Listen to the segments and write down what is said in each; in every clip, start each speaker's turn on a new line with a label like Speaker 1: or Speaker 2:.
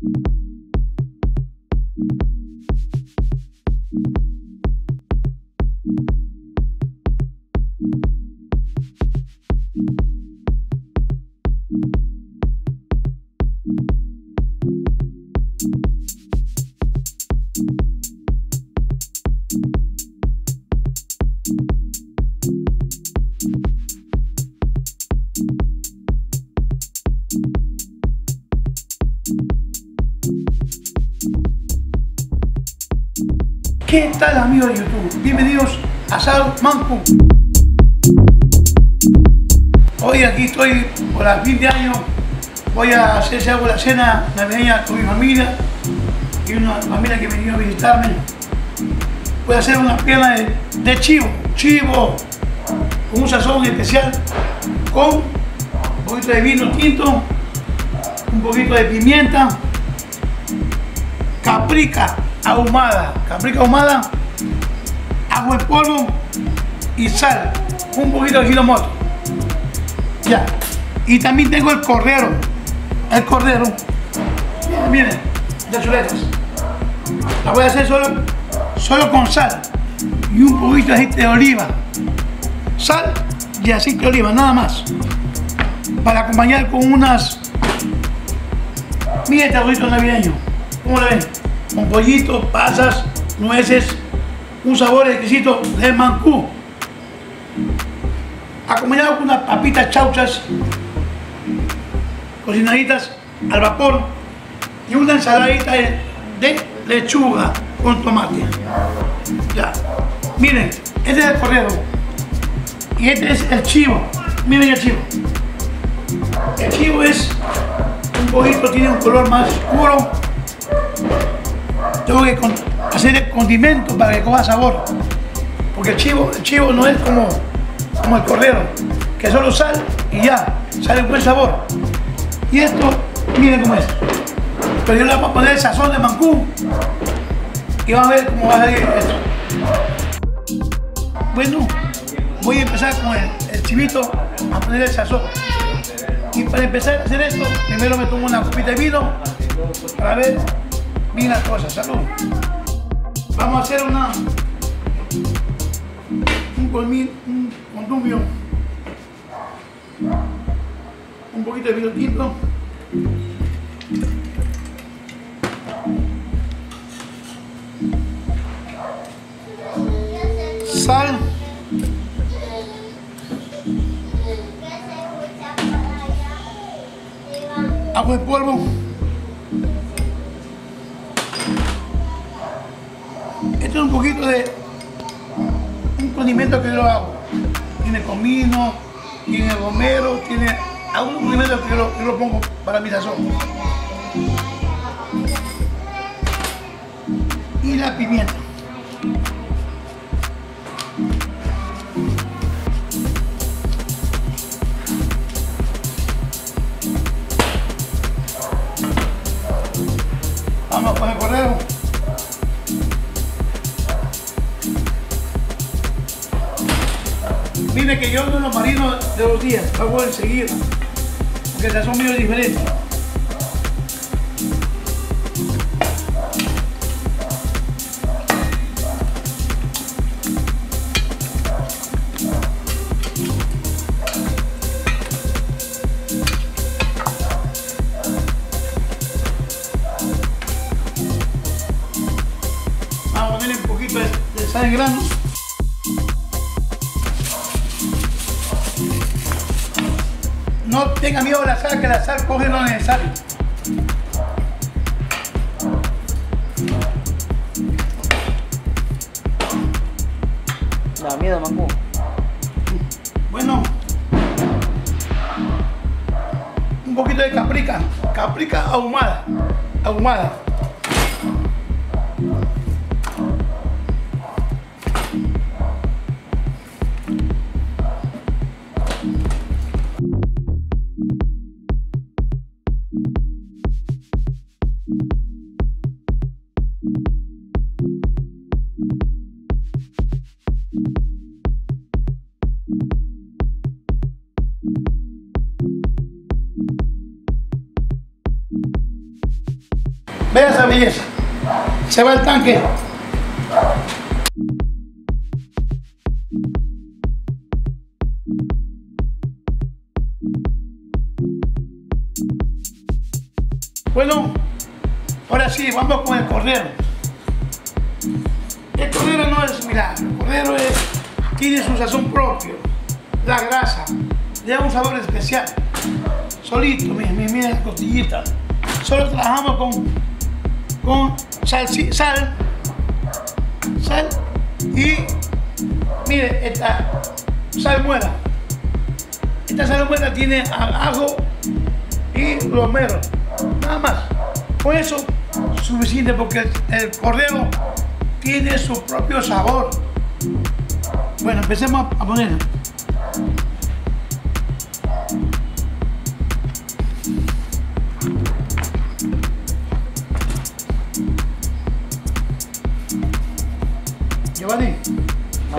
Speaker 1: you ¿Qué tal amigos de YouTube? Bienvenidos a Sal Manco. Hoy aquí estoy por la fin de año. Voy a hacer algo la cena navideña con mi familia y una familia que venido a visitarme. Voy a hacer una pierna de, de chivo, chivo, con un sazón especial, con un poquito de vino tinto, un poquito de pimienta, caprica ahumada, caprica ahumada, agua en polvo y sal, un poquito de moto. Ya. Y también tengo el cordero, el cordero, miren, miren, de chuletas. La voy a hacer solo, solo con sal y un poquito de aceite de oliva. Sal y aceite de oliva, nada más. Para acompañar con unas... Miren este arrozito navideño. ¿Cómo lo ven? Con pollito, pasas, nueces, un sabor exquisito de mancú. Acompañado con unas papitas chauchas cocinaditas al vapor y una ensaladita de, lechuga con tomate. Ya. Miren, este es el cordero y este es el chivo. Miren el chivo. El chivo es un poquito, tiene un color más oscuro tengo que hacer el condimento para que coja sabor. Porque el chivo, el chivo no es como, como el cordero, que solo sal y ya, sale un buen sabor. Y esto, miren cómo es. Pero yo le voy a poner el sazón de mancú y vamos a ver cómo va a salir esto. Bueno, voy a empezar con el, chivito a poner el sazón. Y para empezar a hacer esto, primero me tomo una copita de vino para ver bien cosas, salud. Vamos a hacer una un colmín, un condumio, un poquito de vino tinto. Sal. Agua de polvo. Esto es un poquito de un condimento que yo hago. Tiene comino, tiene romero, tiene algún condimento que yo, lo pongo para mi sazón. Y la pimienta. A poner cordero. Mire que yo no los marinos de los días, hago enseguida, porque son medio diferentes. Sal en grano. No tenga miedo a la sal, que la sal coge lo necesario.
Speaker 2: Da miedo, Macu.
Speaker 1: Bueno, un poquito de caprica, caprica ahumada, ahumada. Vea esa belleza. Se va el tanque. Bueno, ahora sí, vamos con el cordero. El cordero no es milagro, el cordero es, tiene su sazón propio, la grasa, le da un sabor especial. Solito, miren, miren las costillitas. Solo trabajamos con, con sal, sal, sal y mire, esta salmuera. Esta salmuera tiene ajo y romero, nada más. Con eso suficiente porque el cordero tiene su propio sabor. Bueno, empecemos a poner.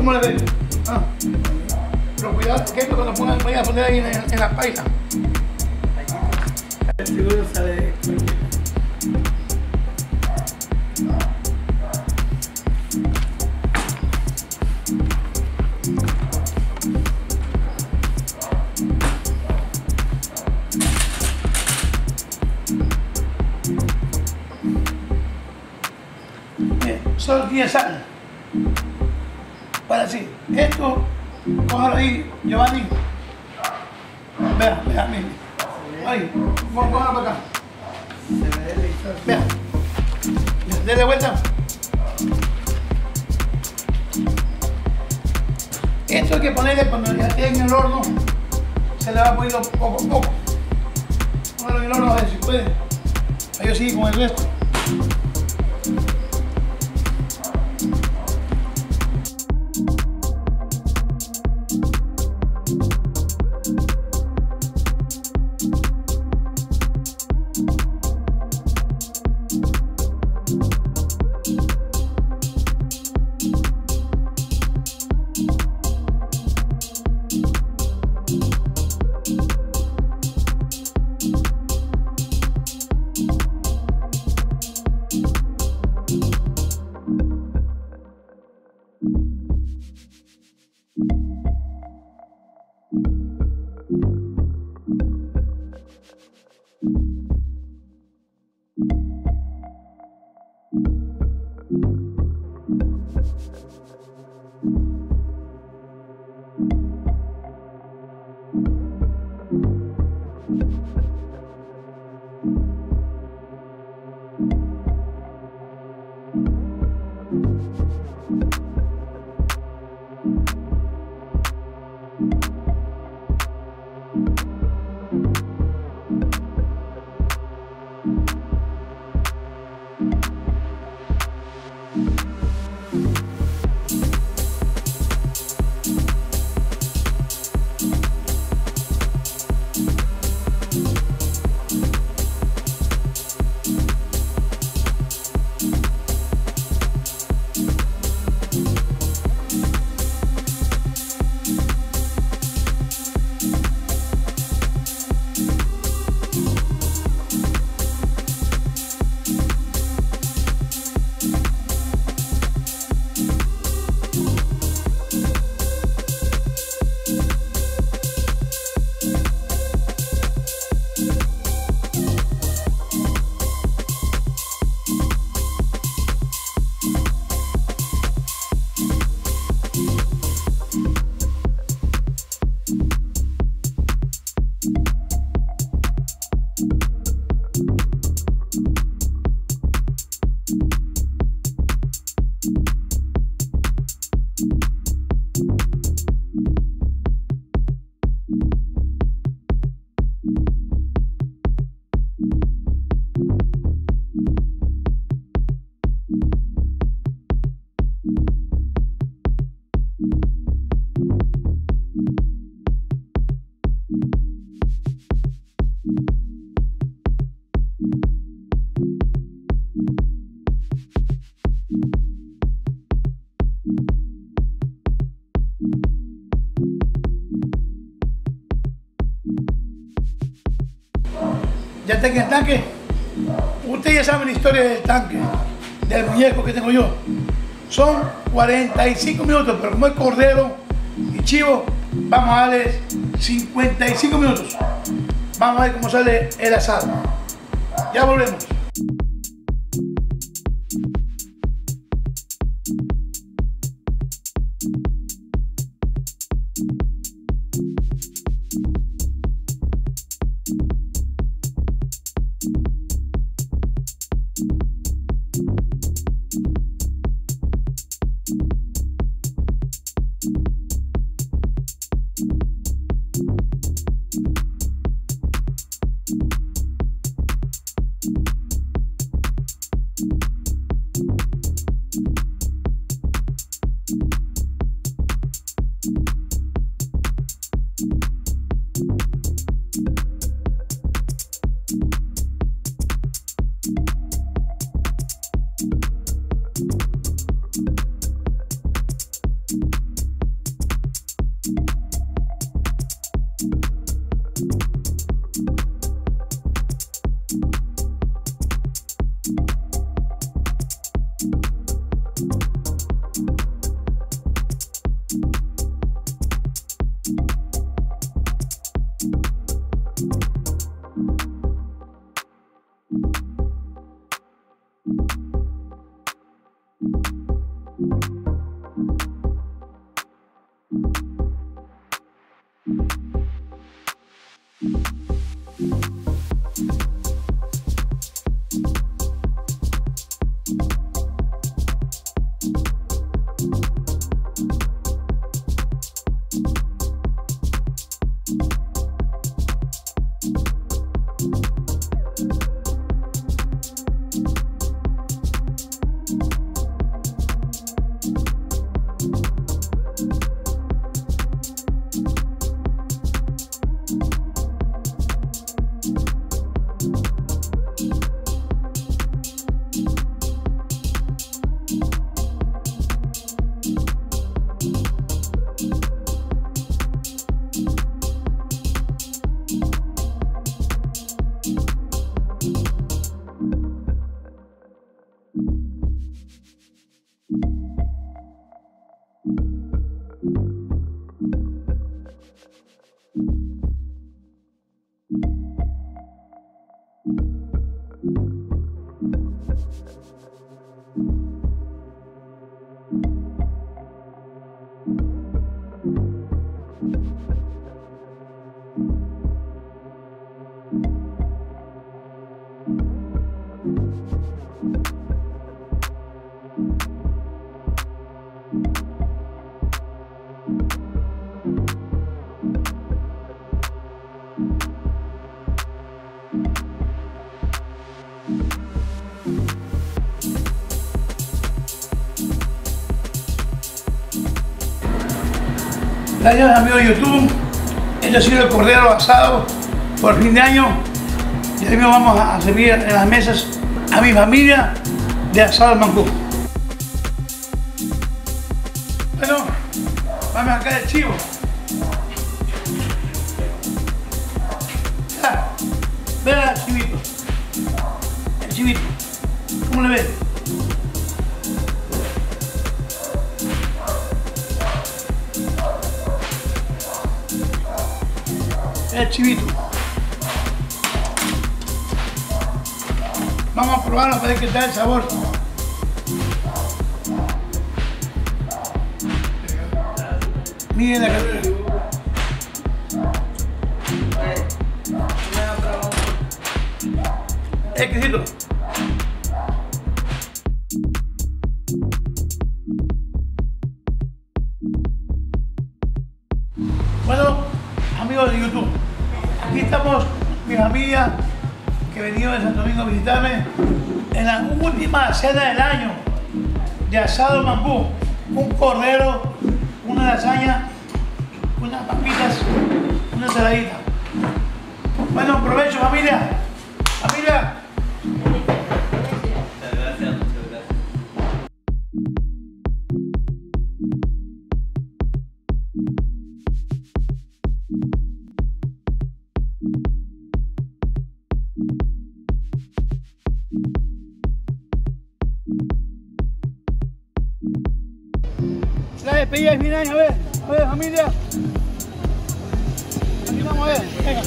Speaker 1: ¿Cómo le ves? Ah, pero cuidado, que esto cuando pongan, voy a poner ahí en, en la paila. El seguro sale. Solo tiene sal. Esto, cójalo ahí, Giovanni. Vea, vea, mire. Ahí, póngalo para acá. Vea. Dele vuelta. Esto hay que ponerle cuando ya esté en el horno. Se le va poniendo poco a poco. Póngalo en el horno a ver si puede. Ahí yo sigo con el resto. you Ya en el tanque. Ustedes ya saben la historia del tanque, del muñeco que tengo yo. Son 45 minutos, pero como es cordero y chivo, vamos a darles 55 minutos. Vamos a ver cómo sale el asado. Ya volvemos. Gracias amigos de YouTube. Este ha sido el cordero asado por fin de año. Y hoy mismo vamos a servir en las mesas a mi familia de asado al mangú. Bueno, vamos acá el chivo. Ya, vean al chivito. El chivito. ¿Cómo le ven? El chivito. Vamos a probarlo para ver qué tal el sabor. Miren la cabeza. Exquisito. Familia, que venido de Santo Domingo a visitarme, en la última cena del año de asado mambú, un cordero, una lasaña, unas papitas, una ensaladita. Bueno, provecho familia, familia. Despedida de fin de año, a ver, a ver, familia. Aquí vamos a ver, venga.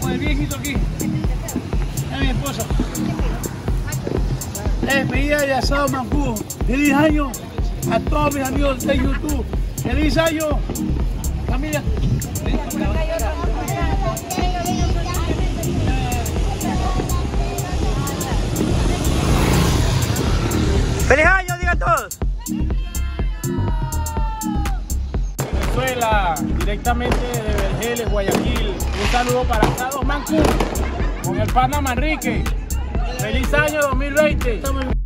Speaker 1: Con el viejito aquí. Es mi esposa. La despedida de asado Mancú. Feliz año a todos mis amigos de YouTube. Feliz año, familia.
Speaker 3: Para Estados Mancú, con el pana Manrique. ¡Feliz año 2020!